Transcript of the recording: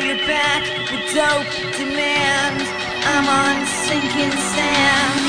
you're back with dope demands. I'm on sinking sand.